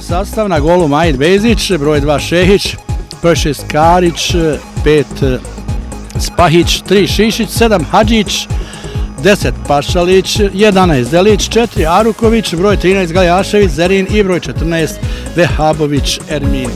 Sastav na golu Majid Bezić, broj 2 Šehić, broj 6 Karić, 5 e, Spahić, 3 Šišić, 7 Hadžić, 10 Pašalić, 11 Delić, 4 Aruković, broj 13 Galjašević, Zerin i broj 14 Vehabović Ermin.